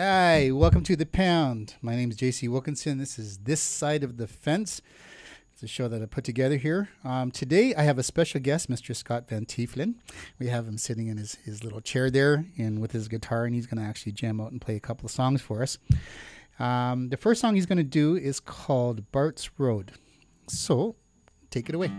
Hi, welcome to the Pound. My name is JC Wilkinson. This is This Side of the Fence. It's a show that I put together here. Um, today I have a special guest, Mr. Scott Van Teefelen. We have him sitting in his, his little chair there and with his guitar, and he's going to actually jam out and play a couple of songs for us. Um, the first song he's going to do is called Bart's Road. So take it away.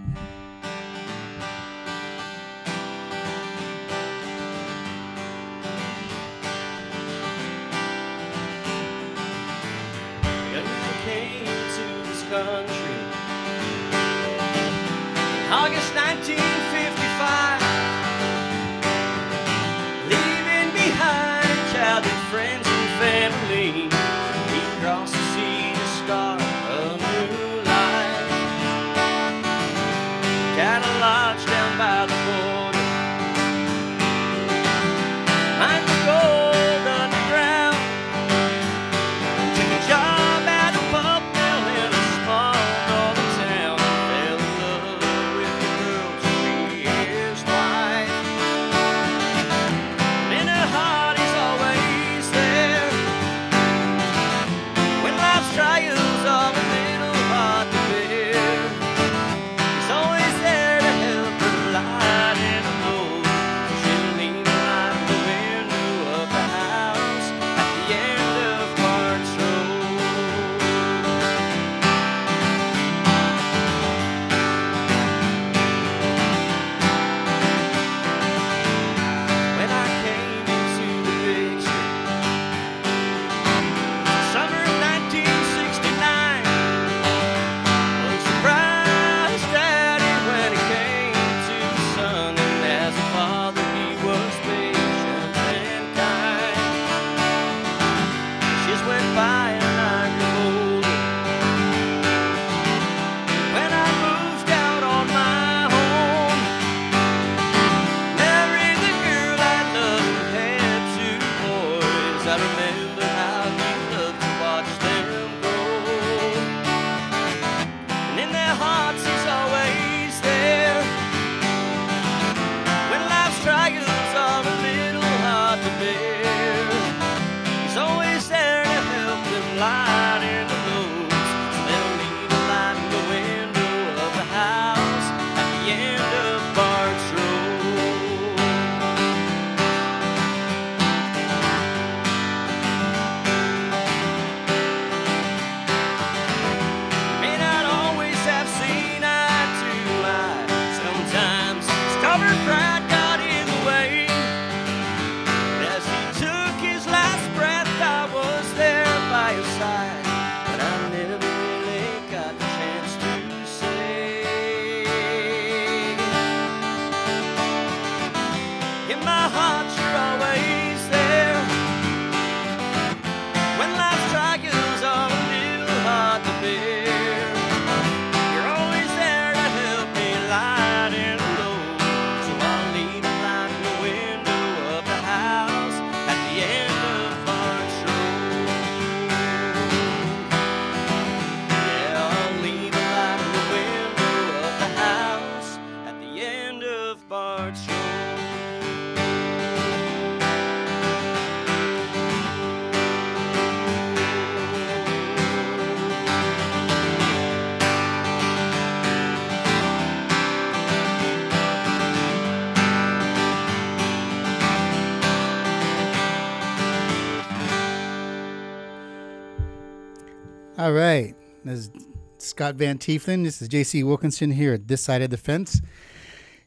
All right. This is Scott Van Teefelen. This is JC Wilkinson here at this side of the fence.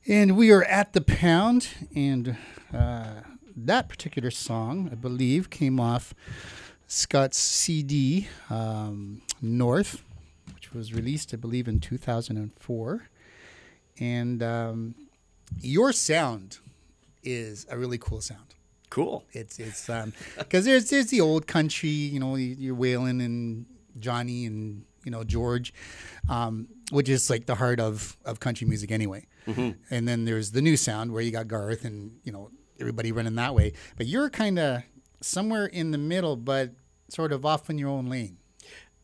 And we are at the pound. And uh, that particular song, I believe, came off Scott's CD, um, North, which was released, I believe, in 2004. And um, your sound is a really cool sound. Cool. It's it's um because there's there's the old country, you know, you're Waylon and Johnny and you know George, um, which is like the heart of of country music anyway. And then there's the new sound where you got Garth and you know everybody running that way. But you're kind of somewhere in the middle, but sort of off in your own lane.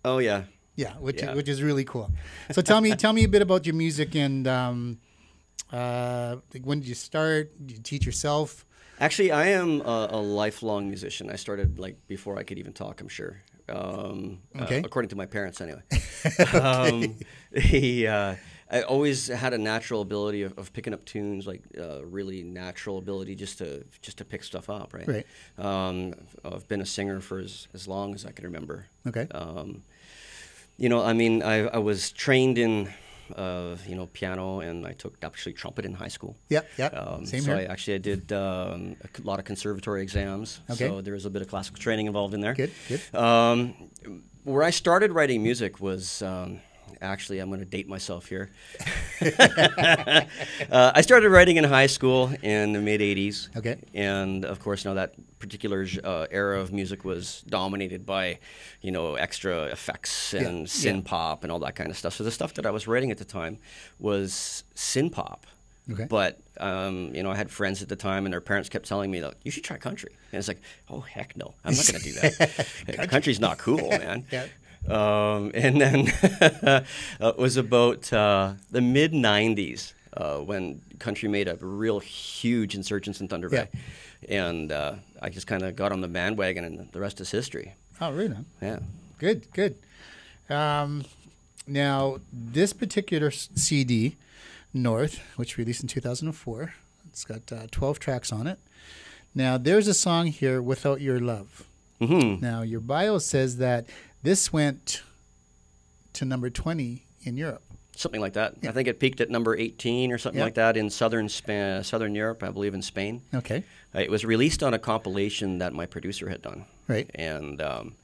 Oh yeah. Yeah, which Yeah. which is really cool. So tell me tell me a bit about your music and um, uh, like when did you start? Did you teach yourself? Actually, I am a, a lifelong musician. I started like before I could even talk. I'm sure. Um, uh, according to my parents, anyway. um, he, uh, I always had a natural ability of, of picking up tunes, like uh, really natural ability just to just to pick stuff up, right? Right. Um, I've been a singer for as, as long as I can remember. Okay. Um, you know, I mean, I, I was trained in, uh, you know, piano, and I took actually trumpet in high school. Yep, yep. Um, Same so here. I actually I did um, a lot of conservatory exams. Okay. So there was a bit of classical training involved in there. Good, good. Um, where I started writing music was um, actually I'm going to date myself here. uh, I started writing in high school in the mid '80s. Okay. And of course, now that particular uh, era of music was dominated by, you know, extra effects and yeah. synth pop and all that kind of stuff. So the stuff that I was writing at the time was synth pop. Okay. But um, you know, I had friends at the time, and their parents kept telling me, "You should try country." And it's like, "Oh heck no, I'm not going to do that. Country's not cool, man." Yeah. Um, and then uh, it was about uh, the mid '90s uh, when country made a real huge insurgence in Thunder Bay, and uh, I just kind of got on the bandwagon, and the rest is history. Oh, really? Yeah. Good, good. Um, now, this particular CD, North, which released in 2004, it's got uh, 12 tracks on it. Now, there's a song here, Without Your Love. hmm Now, your bio says that this went to number 20 in Europe. Something like that. I think it peaked at number 18 or something Yeah. like that in southern Spa- southern Europe, I believe in Spain. Okay, Uh, It was released on a compilation that my producer had done. right. And um,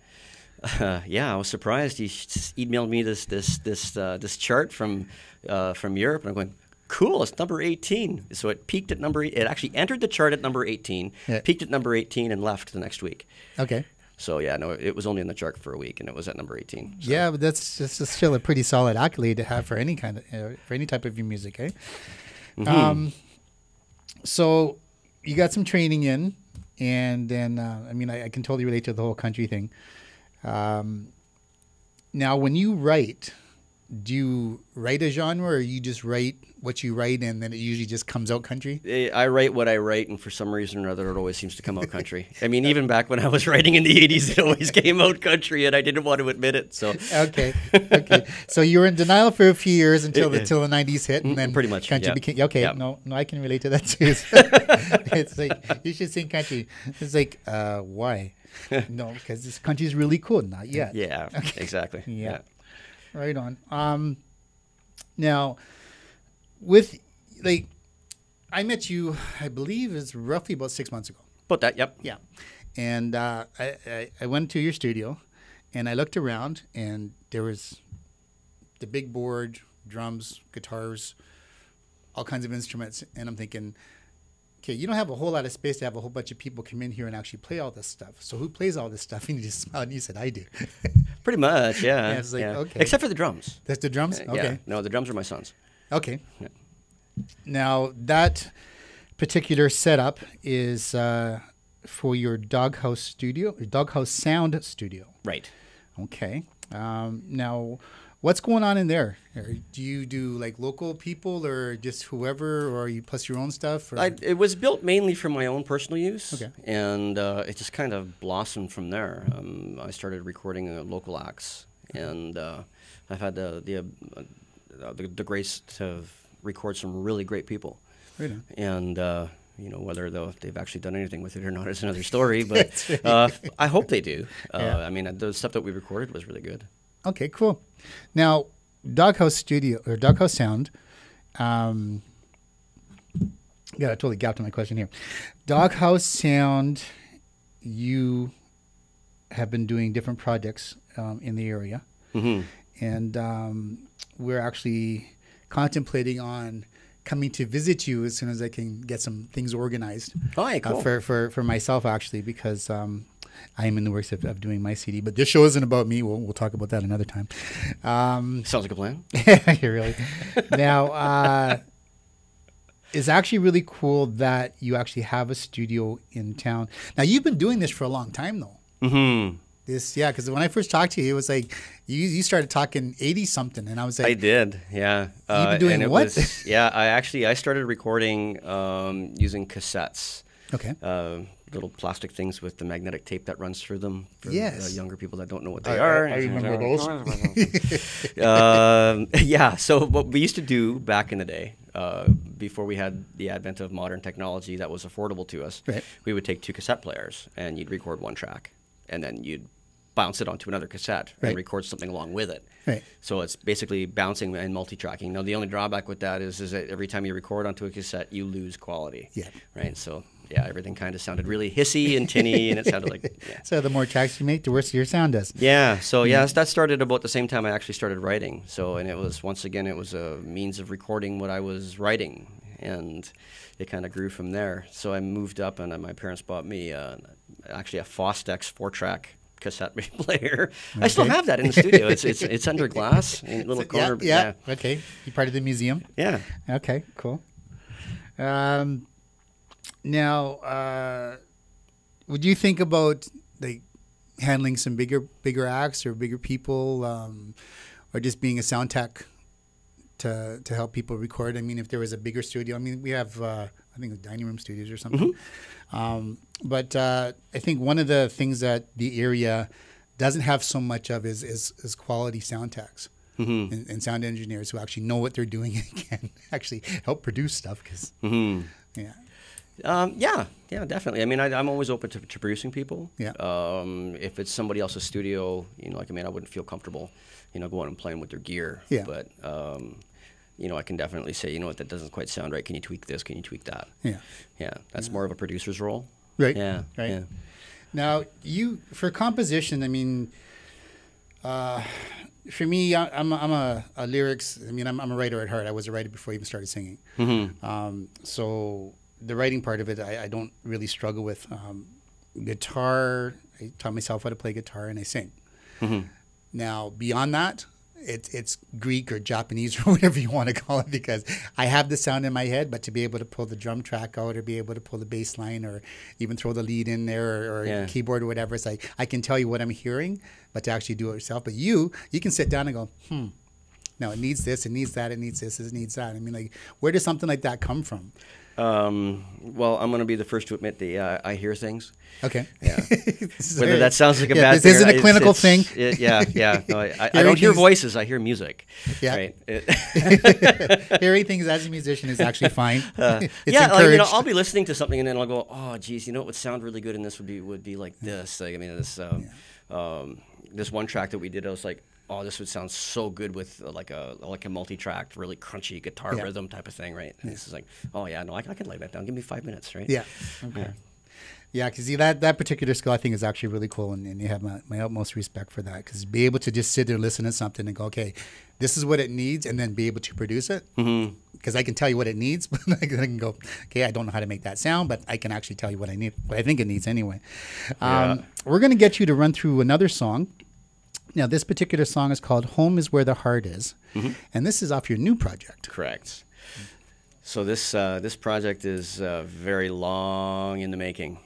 yeah, I was surprised. He emailed me this this this uh, this chart from uh, from Europe, and I'm going, cool. It's number 18. So it peaked at number. It actually entered the chart at number 18, Yeah. peaked at number 18, and left the next week. Okay. So yeah, no, it was only in the chart for a week, and it was at number 18. So, Yeah, but that's just, just still a pretty solid accolade to have for any kind of uh, for any type of your music, eh? Um, so you got some training in, and then uh, I mean I, I can totally relate to the whole country thing. Um, now, when you write, do you write a genre, or you just write what you write, and then it usually just comes out country? Eh, I write what I write, and for some reason or other, it always seems to come out country. I mean, even back when I was writing in the 80s, it always came out country, and I didn't want to admit it. So Okay, okay. So you were in denial for a few years until the Yeah. till the nineties hit, and then pretty much, country yeah. became okay. Yeah. No, no, I can relate to that too. it's like you should sing country. It's like, uh, why? no, because this country's really cool. Not yet. yeah, exactly. Yeah. Right on. Um, now, with like, I met you. I believe it's roughly about six months ago. But that, yep. Yeah. And uh, I, I, I went to your studio and I looked around and there was the big board, drums, guitars, all kinds of instruments. And I'm thinking, okay, you don't have a whole lot of space to have a whole bunch of people come in here and actually play all this stuff. So who plays all this stuff? And you just smiled and you said, I do. Pretty much, yeah. Yeah, like, okay. Except for the drums. That's the drums? Uh, Okay. Yeah. No, the drums are my sons. Okay. Yeah. Now that particular setup is uh, for your doghouse studio, your doghouse sound studio. Right. Okay. Um, now, what's going on in there? Do you do like local people, or just whoever, or you plus your own stuff? I, it was built mainly for my own personal use. Okay. And uh, it just kind of blossomed from there. Um, I started recording uh, local acts, and uh, I've had the the, uh, the the grace to record some really great people. Right. And uh, you know whether they've actually done anything with it or not is another story. But uh, I hope they do. Uh, Yeah. I mean, the stuff that we recorded was really good. Okay, cool. Now, Doghouse Studio or Doghouse Sound. Um, yeah, I totally gapped on my question here. Doghouse Sound, you have been doing different projects um, in the area, hmm and um, we're actually contemplating on coming to visit you as soon as I can get some things organized Oh, yeah, uh, cool. for, for, for myself actually because um, I am in the works of, of doing my CD. But this show isn't about me. We'll, we'll talk about that another time. Um, Sounds like a plan. yeah, really. Now, uh, it's actually really cool that you actually have a studio in town. Now, you've been doing this for a long time, though. hmm This, yeah, because when I first talked to you, it was like you, you started talking eighty something, and I was like, I did, yeah. Uh, been doing and what? Was, yeah, I actually I started recording um, using cassettes. Okay. Uh, little plastic things with the magnetic tape that runs through them. For Yes. uh, younger people that don't know what they I- are. I remember those. um, yeah. So what we used to do back in the day, uh, before we had the advent of modern technology that was affordable to us, Right. we would take two cassette players and you'd record one track, and then you'd bounce it onto another cassette Right. and record something along with it. Right. So it's basically bouncing and multi-tracking. Now the only drawback with that is, is that every time you record onto a cassette, you lose quality. Yeah. Right. So yeah, everything kind of sounded really hissy and tinny, and it sounded like yeah. So the more tracks you make, the worse your sound does. Yeah, so yeah, that started about the same time I actually started writing. So, and it was once again, it was a means of recording what I was writing, and it kind of grew from there. So I moved up, and uh, my parents bought me uh, actually a Fostex four-track cassette player. I still have that in the studio. It's it's it's under glass in a little So- corner. yeah, but yeah. Okay. You part of the museum. yeah. Okay, cool. Um, now, uh, would you think about like handling some bigger bigger acts or bigger people, um, or just being a sound tech to to help people record? I mean, if there was a bigger studio, I mean, we have uh, I think it was dining room studios or something. Um, but uh, I think one of the things that the area doesn't have so much of is is, is quality sound techs Mm-hmm. and, and sound engineers who actually know what they're doing and can actually help produce stuff. Because hmm yeah, Um, yeah, yeah, definitely. I mean, I, I'm always open to, to producing people. Yeah. Um, if it's somebody else's studio, you know, like I mean, I wouldn't feel comfortable, you know, going and playing with their gear. Yeah. But um, you know, I can definitely say, you know what, that doesn't quite sound right. Can you tweak this? Can you tweak that? yeah, Yeah, that's more of a producer's role. right, Yeah. right. Yeah. Now, you for composition, I mean, uh, for me, I, I'm a, I'm a, a lyrics. I mean, I'm, I'm a writer at heart. I was a writer before I even started singing. Mm-hmm. Um, so the writing part of it, I, I don't really struggle with. Um, guitar, I taught myself how to play guitar, and I sing. Mm-hmm. Now, beyond that, it's it's Greek or Japanese or whatever you want to call it because I have the sound in my head, but to be able to pull the drum track out or be able to pull the bass line or even throw the lead in there or, or Yeah. keyboard or whatever, it's like I can tell you what I'm hearing, but to actually do it yourself. But you, you can sit down and go, hmm. No, it needs this, it needs that, it needs this, it needs that. I mean, like, where does something like that come from? Um, well, I'm going to be the first to admit that yeah, I hear things. Okay. Yeah. Whether that sounds like a yeah, bad this thing. isn't a clinical it's- thing. it- yeah, yeah. No, I, I, I don't hear voices. I hear music. Yeah. Right. It- Hearing things as a musician is actually fine. Uh, yeah, like, you know, I'll be listening to something and then I'll go, oh, geez, you know what would sound really good in this would be would be like this. Like, I mean, this um, um, this one track that we did, I was like, oh, this would sound so good with uh, like a like a multi-tracked, really crunchy guitar Yeah. rhythm type of thing, right? And this is like, oh yeah, no, I, I can lay that down. Give me five minutes, right? Yeah. Okay. Yeah, because see that that particular skill I think is actually really cool, and, and you have my, my utmost respect for that. Because be able to just sit there, listen to something, and go, okay, this is what it needs, and then be able to produce it. Because I can tell you what it needs, but I can I can go, okay, I don't know how to make that sound, but I can actually tell you what I need, what I think it needs anyway. Um, Yeah. We're gonna get you to run through another song. Now, this particular song is called "Home Is Where the Heart Is," and this is off your new project. Correct. So this uh, this project is uh, very long in the making.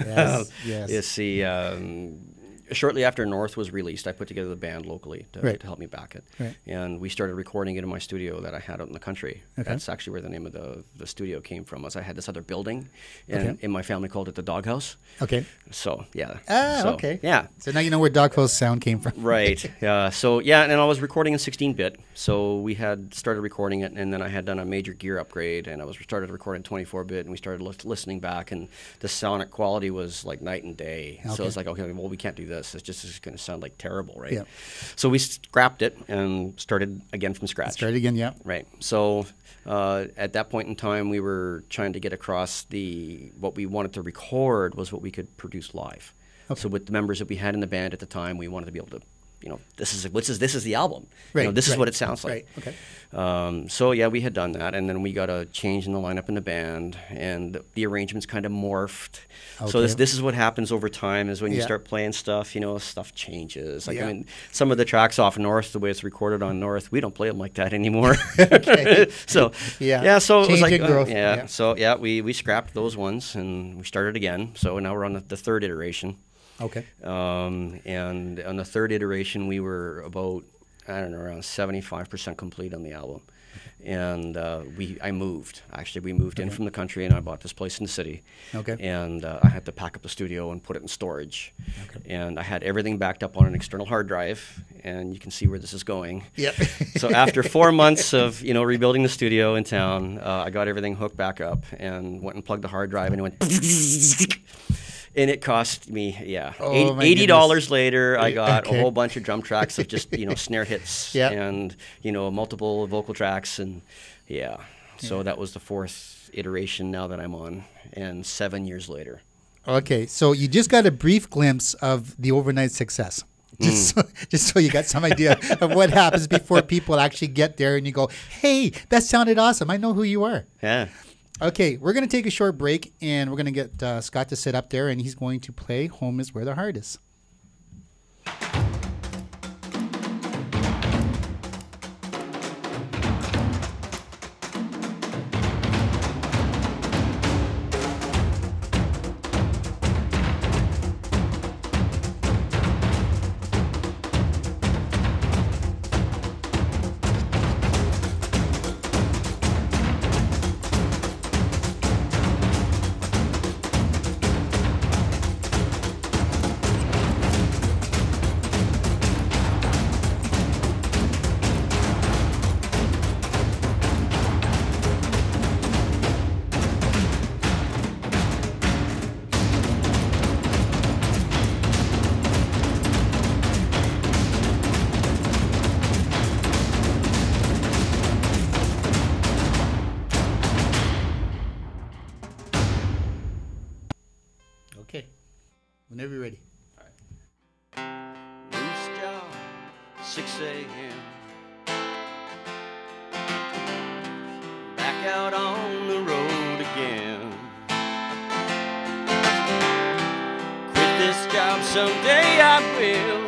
Yes, yes. It's the um, shortly after North was released, I put together the band locally to, Right. to help me back it, Right. and we started recording it in my studio that I had out in the country. Okay. That's actually where the name of the, the studio came from. Was I had this other building, and, Okay. and my family called it the doghouse. Okay. So yeah. Ah, So, okay. Yeah. So now you know where Doghouse sound came from. Right. Yeah. So yeah, and I was recording in 16-bit. So we had started recording it, and then I had done a major gear upgrade, and I was started recording 24-bit, and we started lis- listening back, and the sonic quality was like night and day. Okay. So it's like, okay, well, we can't do this. It's just it's going to sound like terrible, right? Yeah. So we scrapped it and started again from scratch. Start again. Yeah. Right. So uh, at that point in time, we were trying to get across the what we wanted to record was what we could produce live. Okay. So with the members that we had in the band at the time, we wanted to be able to, you know, this is this is this is the album. You know, Right, this is what it sounds like. right, okay. Um, so yeah, we had done that, and then we got a change in the lineup in the band, and the arrangements kind of morphed. Okay. So this this is what happens over time is when you start playing stuff, you know, stuff changes. Like Yeah. I mean, some of the tracks off North, the way it's recorded on North, we don't play them like that anymore. Okay. so Yeah. yeah, so it was like uh, yeah, yeah. so yeah, we we scrapped those ones and we started again. So now we're on the, the third iteration. Okay. Um, and on the third iteration, we were about, I don't know, around 75% complete on the album. and uh, we I moved. Actually, we moved in from the country, and I bought this place in the city. Okay. And uh, I had to pack up the studio and put it in storage. Okay. And I had everything backed up on an external hard drive, and you can see where this is going. Yep. so after four months of you know rebuilding the studio in town, uh, I got everything hooked back up and went and plugged the hard drive, and it went. And it cost me, yeah, Oh, eighty- my eighty dollars later. I got okay. a whole bunch of drum tracks of just you know snare hits Yeah. and you know multiple vocal tracks and yeah. So that was the fourth iteration now that I'm on, and seven years later. Okay, so you just got a brief glimpse of the overnight success. Mm. Just, so, just so you got some idea of what happens before people actually get there and you go, hey, that sounded awesome. I know who you are. Yeah. Okay, we're going to take a short break and we're going to get uh, Scott to sit up there and he's going to play Home is Where the Heart is. 6 a.m. Back out on the road again. Quit this job someday I will.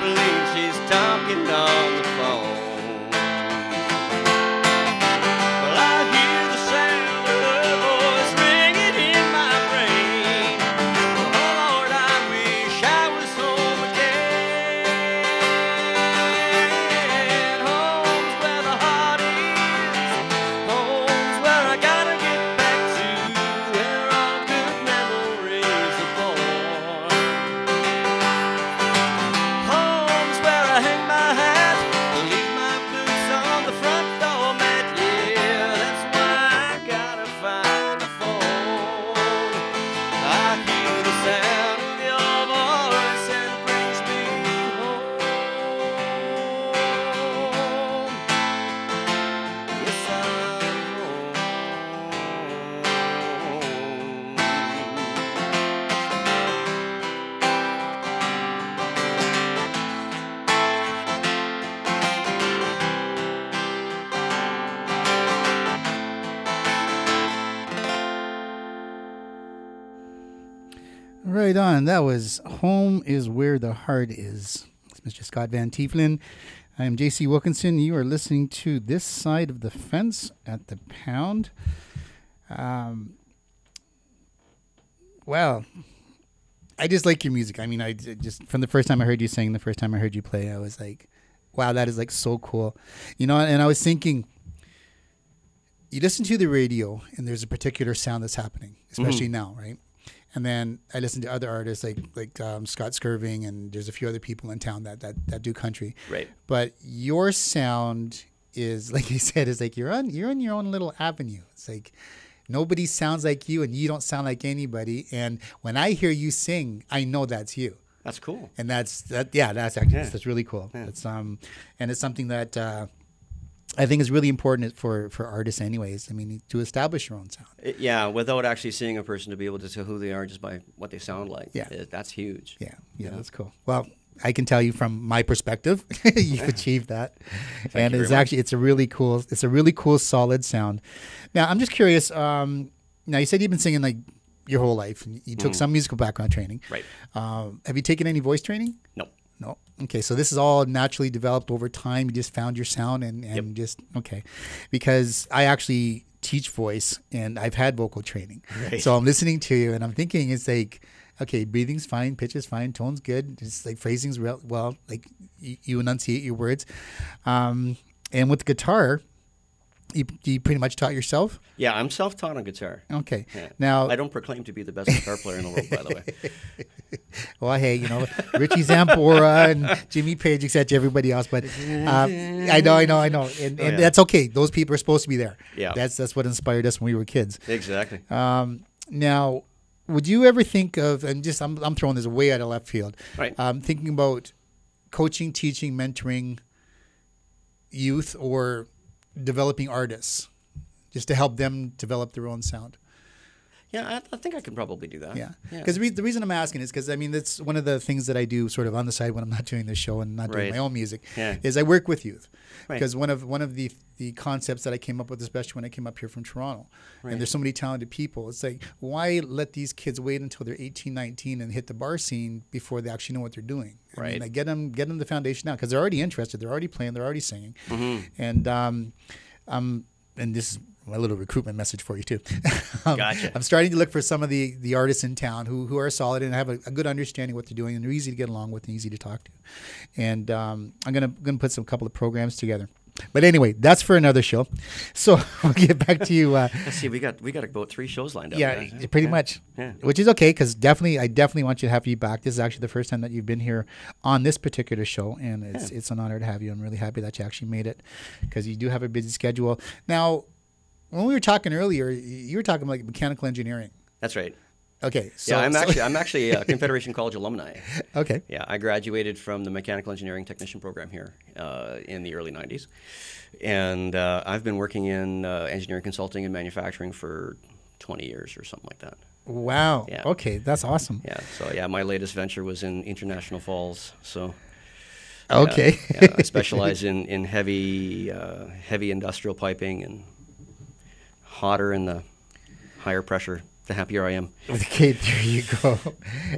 believe she's talking on. Right on. That was Home is Where the Heart Is. It's Mr. Scott Van Teefelen. I'm JC Wilkinson. You are listening to This Side of the Fence at the Pound. Um, well, I just like your music. I mean, I just, from the first time I heard you sing, the first time I heard you play, I was like, wow, that is like so cool. You know, and I was thinking, you listen to the radio and there's a particular sound that's happening, especially now, right? And then I listen to other artists like like um, Scott Skirving and there's a few other people in town that that, that do country. Right. But your sound is like you said, is like you're on you're on your own little avenue. It's like nobody sounds like you and you don't sound like anybody. And when I hear you sing, I know that's you That's cool. and that's that. Yeah, that's actually Yeah. that's really cool. Yeah. It's um, and it's something that uh, I think is really important for for artists, anyways. I mean, to establish your own sound. It- yeah, without actually seeing a person to be able to tell who they are just by what they sound like. Yeah. It- that's huge. Yeah, yeah, Yeah. that's cool. Well, I can tell you from my perspective, you've achieved that, and you it's very much. actually it's a really cool it's a really cool solid sound. Now, I'm just curious. Um, now you said you've been singing like your whole life. and You took some musical background training. Mm. Right. Um, have you taken any voice training? No. Okay, so this is all naturally developed over time. You just found your sound and, and Yep. just okay. Because I actually teach voice and I've had vocal training. Right. So I'm listening to you and I'm thinking it's like, okay, breathing's fine, pitch is fine, tone's good, it's like phrasing's real well, like you, you enunciate your words. Um, and with guitar, you, you pretty much taught yourself. Yeah, I'm self-taught on guitar. Okay. Yeah. Now I don't proclaim to be the best guitar player in the world, by the way. Well, hey, you know, Richie Sambora and Jimmy Page, etc. Everybody else, but um, I know, I know, I know, and, and Oh, yeah. that's okay. Those people are supposed to be there. Yeah. that's that's what inspired us when we were kids. Exactly. Um, now, would you ever think of, and just I'm I'm throwing this way out of left field, Right. um, thinking about coaching, teaching, mentoring youth or developing artists, just to help them develop their own sound. Yeah, I, I think I can probably do that. Yeah, Yeah. because the reason I'm asking is because I mean that's one of the things that I do sort of on the side when I'm not doing this show and not doing my own music. Yeah. Is I work with youth Right. because one of one of the the concepts that I came up with, especially when I came up here from Toronto, Right. and there's so many talented people. It's like why let these kids wait until they're 18, 19 and hit the bar scene before they actually know what they're doing? I mean, Right. like get them get them the foundation now because they're already interested, they're already playing, they're already singing, Mm-hmm. and um, um, and this is my little recruitment message for you too. um, Gotcha. I'm starting to look for some of the, the artists in town who, who are solid and have a, a good understanding of what they're doing and they're easy to get along with and easy to talk to. And um, I'm gonna gonna put some couple of programs together. But anyway, that's for another show. So we'll get back to you. Uh, Let's see, we got we got about three shows lined up. yeah, pretty Yeah. much. Yeah. Which is okay because definitely, I definitely want you to have you back. This is actually the first time that you've been here on this particular show, and it's it's an honor to have you. I'm really happy that you actually made it because you do have a busy schedule. Now, when we were talking earlier, you were talking like mechanical engineering. That's right. Okay, so yeah, I'm so- actually I'm actually a Confederation College alumni. okay. Yeah, I graduated from the mechanical engineering technician program here uh, in the early 90s. And uh, I've been working in uh, engineering consulting and manufacturing for 20 years or something like that. Wow. Yeah. Okay, that's awesome. Yeah, so yeah, my latest venture was in International Falls. So Okay. yeah, I specialize in, in heavy, uh, heavy industrial piping and hotter and the higher pressure, the happier I am. Okay, there you go.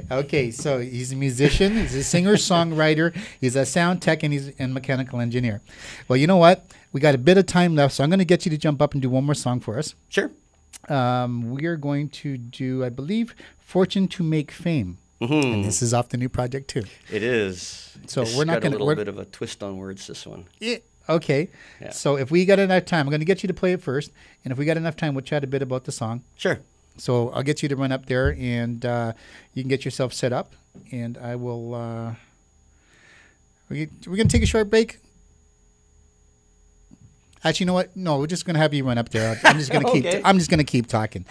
Okay, so he's a musician, he's a singer songwriter, he's a sound tech, and he's a mechanical engineer. Well, you know what? We got a bit of time left, so I'm going to get you to jump up and do one more song for us. Sure. Um, we are going to do, I believe, "Fortune to Make Fame," and this is off the new project too. It is. So It's we're not gonna- a little bit of a twist on words. This one. Yeah. Okay. Yeah. So if we got enough time, I'm going to get you to play it first, and if we got enough time, we'll chat a bit about the song. Sure. So I'll get you to run up there, and uh, you can get yourself set up, and I will. Uh, we we're gonna take a short break. Actually, you know what? No, we're just gonna have you run up there. I'm just gonna keep. Okay. I'm just gonna keep talking.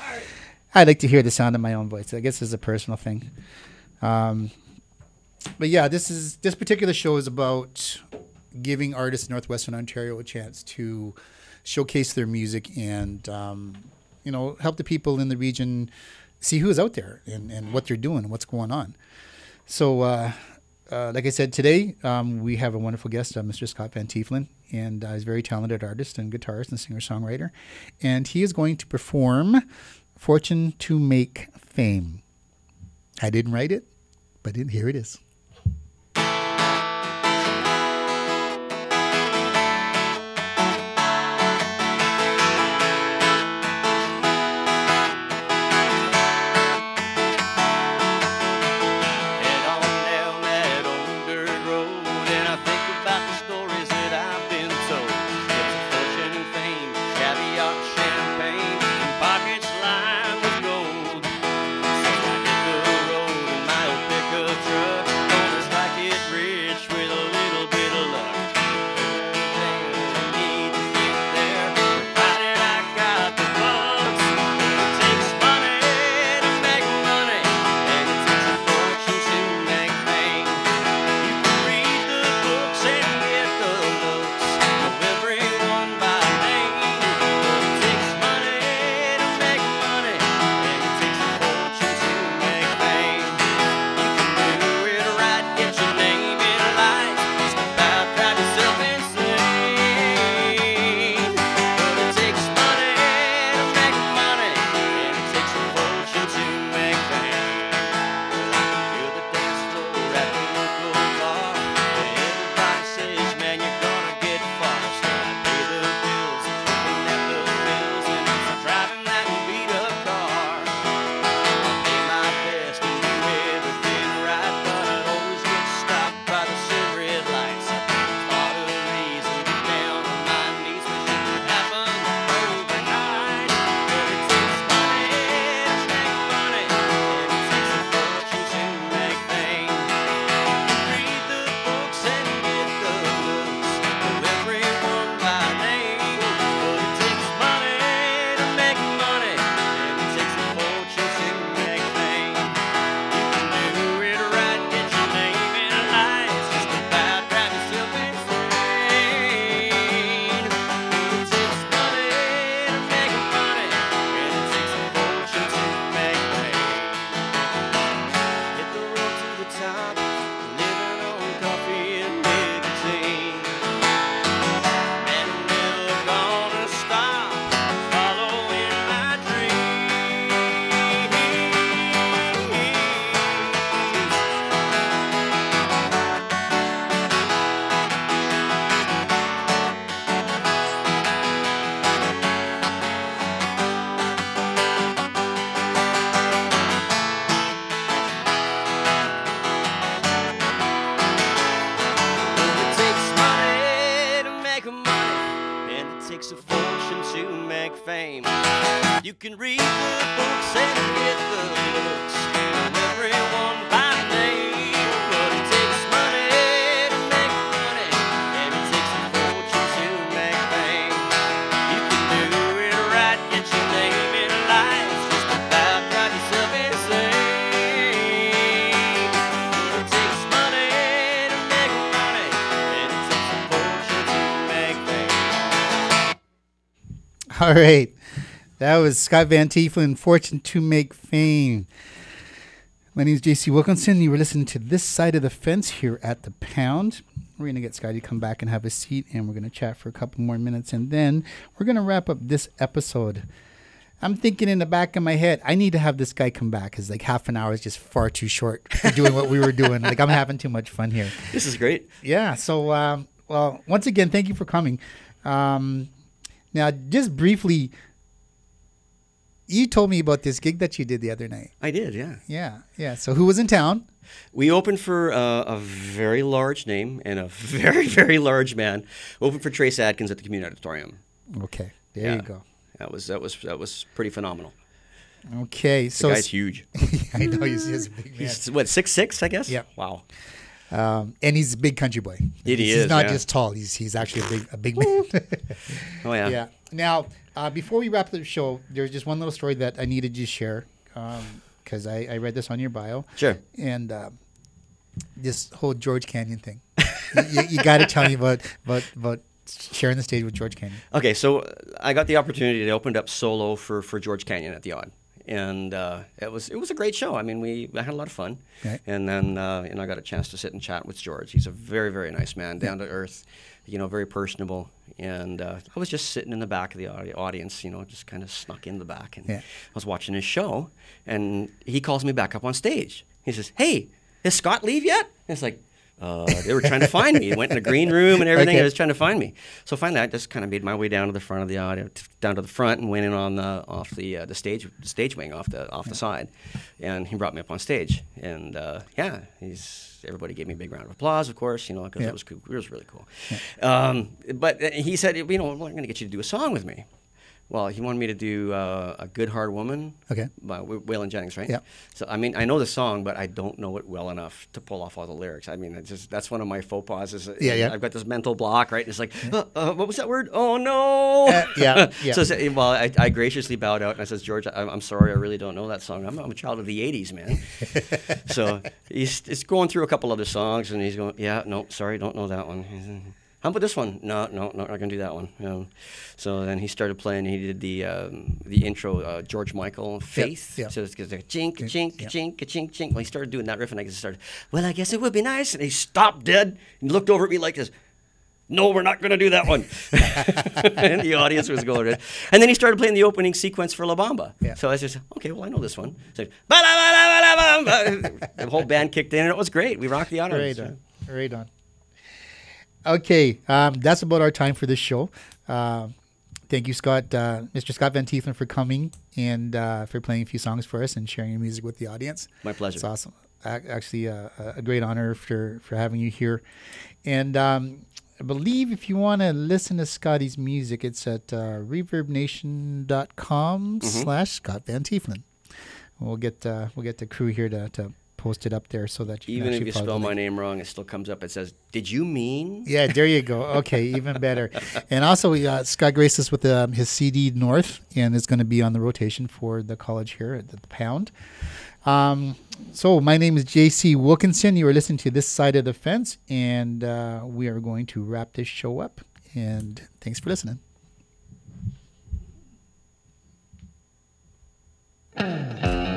I like to hear the sound of my own voice. I guess it's a personal thing. Um, but yeah, this is this particular show is about giving artists in Northwestern Ontario a chance to showcase their music and um, you know help the people in the region see who's out there and, and what they're doing what's going on. So, uh, uh, like I said today, um, we have a wonderful guest, uh, Mr. Scott Van Teefelen, and uh, he's a very talented artist and guitarist and singer songwriter, and he is going to perform "Fortune to Make Fame." I didn't write it, but it, here it is. All right. That was Scott Van Teefelen, Fortune to Make Fame. My name is JC Wilkinson. You were listening to This Side of the Fence here at the Pound. We're going to get Scotty to come back and have a seat, and we're going to chat for a couple more minutes, and then we're going to wrap up this episode. I'm thinking in the back of my head, I need to have this guy come back because like half an hour is just far too short for doing what we were doing. Like I'm having too much fun here. This is great. Yeah. So, um, well, once again, thank you for coming. Um, now, just briefly, you told me about this gig that you did the other night. I did, yeah. Yeah. Yeah. So, who was in town? We opened for uh, a very large name and a very, very large man. We Opened for Trace Adkins at the Community Auditorium. Okay. There Yeah. you go. That was that was that was pretty phenomenal. Okay. The So, guy's huge. I know he's, he's a big man. He's what six six, I guess. Yeah. Wow. Um, and he's a big country boy. It he's, is, He's not yeah. just tall. He's he's actually a big a big man. Oh yeah. yeah. Now, uh, before we wrap the show, there's just one little story that I needed to share because I, I read this on your bio. Sure. And uh, this whole George Canyon thing. you you, you got to tell me about, about about sharing the stage with George Canyon. Okay, so uh, I got the opportunity to open up solo for, for George Canyon at the Odd, and uh, it was it was a great show. I mean, we I had a lot of fun, Right. and then uh, and I got a chance to sit and chat with George. He's a very very nice man, down to earth. you know, very personable. And uh, I was just sitting in the back of the audi- audience, you know, just kind of snuck in the back. And Yeah. I was watching his show, and he calls me back up on stage. He says, "Hey, has Scott leave yet?" And it's like. Uh, they were trying to find me. Went in the green room and everything. Okay. They was trying to find me. So finally, I just kind of made my way down to the front of the audience, down to the front, and went in on the off the uh, the stage stage wing off the off the side, and he brought me up on stage. And uh, yeah, he's everybody gave me a big round of applause, of course, you know, because Yeah. it was cool. It was really cool. Um, but uh, he said, you know, well, I'm going to get you to do a song with me. Well, he wanted me to do uh, a Good Hearted Woman. Okay. By Waylon Jennings, right? Yeah. So I mean, I know the song, but I don't know it well enough to pull off all the lyrics. I mean, it's just that's one of my faux pas. Is, Yeah, yeah. I've got this mental block, right? It's like, uh, uh, what was that word? Oh no. Uh, yeah, yeah. so, well, I, I graciously bowed out and I says, George, I'm, I'm sorry, I really don't know that song. I'm, I'm a child of the '80s, man. so he's, he's going through a couple other songs, and he's going, yeah, no, sorry, don't know that one. How about this one? No, no, no, not gonna do that one. Um, so then he started playing. He did the um, the intro, uh, George Michael, Faith. yeah. So it's like chink, chink, yeah. chink, chink, chink. Well, he started doing that riff, and I just started. Well, I guess it would be nice. And he stopped dead and looked over at me like this. No, we're not going to do that one. and the audience was going. And then he started playing the opening sequence for La Bamba. Yeah. So I just okay, well I know this one. So the whole band kicked in, and it was great. We rocked the audience. Right on. Right on. Okay, um, that's about our time for this show. Um thank you, Scott, uh, Mr. Scott Van Teefelen, for coming and uh, for playing a few songs for us and sharing your music with the audience. My pleasure. It's awesome. Actually, uh, a a great honor for, for having you here. And um, I believe if you want to listen to Scotty's music, it's at uh, reverbnation.com slash Scott Van Teefelen. We'll get uh, we'll get the crew here to, to post it up there so that you Even can if you spell my name wrong, it still comes up. It says, "Did you mean?" Yeah, there you go. Okay, even better. And also, we, uh, Scott graced us with um, his CD North, and it's going to be on the rotation for the college here at the Pound. Um, so, my name is JC Wilkinson. You are listening to This Side of the Fence, and uh, we are going to wrap this show up. And thanks for listening. Nice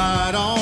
light on